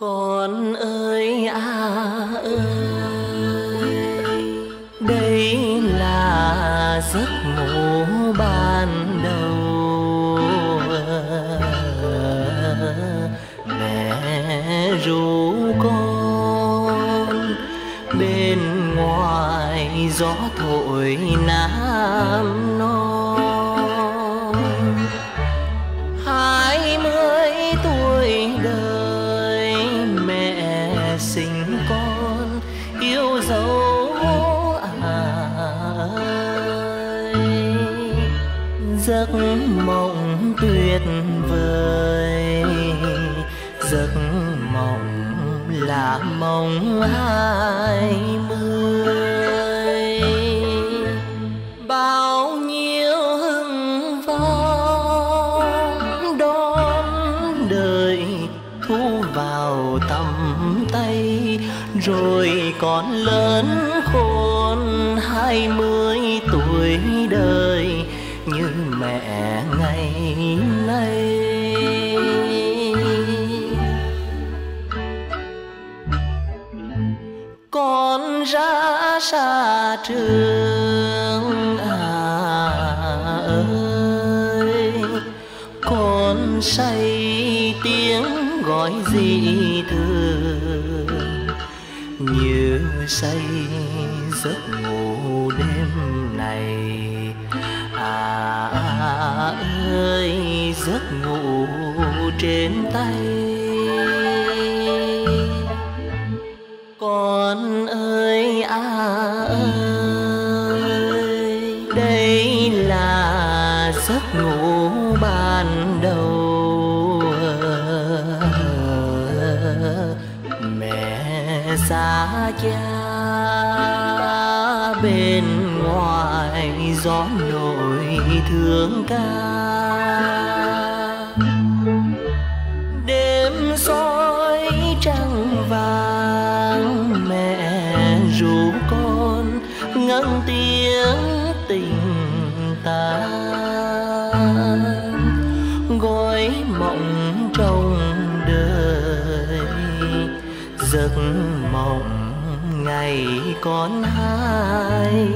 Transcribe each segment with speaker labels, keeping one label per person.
Speaker 1: con ơi, a ơi, đây là giấc ngủ ban đầu. Mẹ ru con bên ngoài gió thổi nam non. Giấc mộng tuyệt vời. Giấc mộng là mộng hai mươi. Bao nhiêu hưng vong đón đợi thu vào tầm tay, rồi còn lớn khôn hai mươi tuổi đời như mẹ ngày nay. Con ra xa trường à ơi, con say tiếng gọi gì thương như say giấc ngủ đêm này à ơi, giấc ngủ trên tay. Con ơi à ơi, đây là giấc ngủ ban đầu. Mẹ xa cha bên ngoài gió nổi thương ca. Đêm soi trăng vàng, mẹ ru con ngân tiếng tình ta. Gói mộng trong đời, giấc mộng ngày còn hai.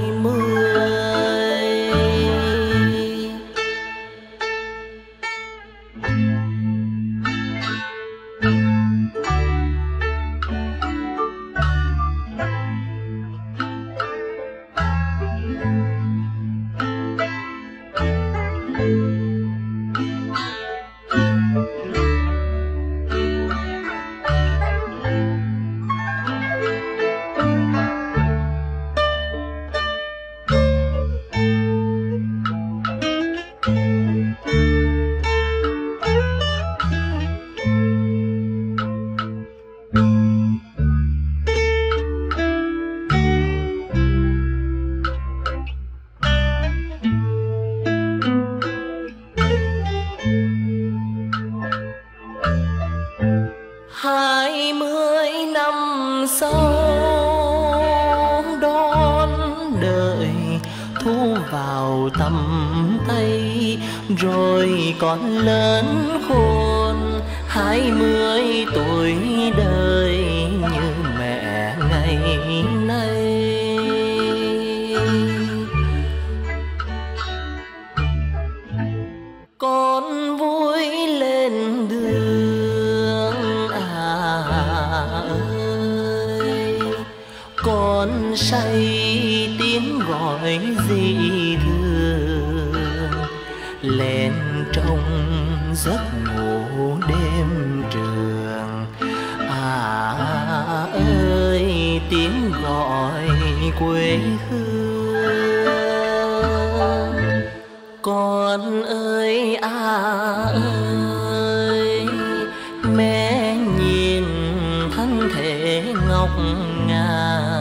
Speaker 1: Sau đón đợi, thu vào tầm tay. Rồi con lớn khôn, hai mươi tuổi đời như mẹ ngày nay. Con vui say tiếng gọi gì thương. Lên trong giấc ngủ đêm trường. À ơi, tiếng gọi quê hương. Con ơi à ơi, mẹ nhìn thân thể ngọc ngà.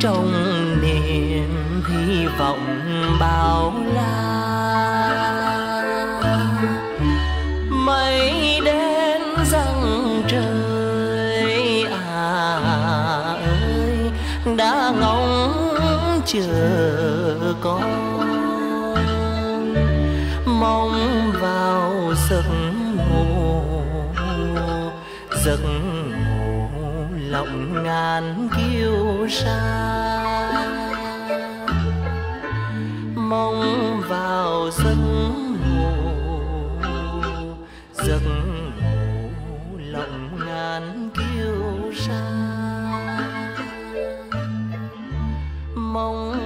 Speaker 1: Trong niềm hy vọng bao la. Mây đen răng trời à ơi, đã ngóng chờ con. Mong vào giấc ngủ giấc ngủ lộng ngàn kiêu sa. Mong vào giấc ngủ giấc ngủ lộng ngàn kiêu sa. Mong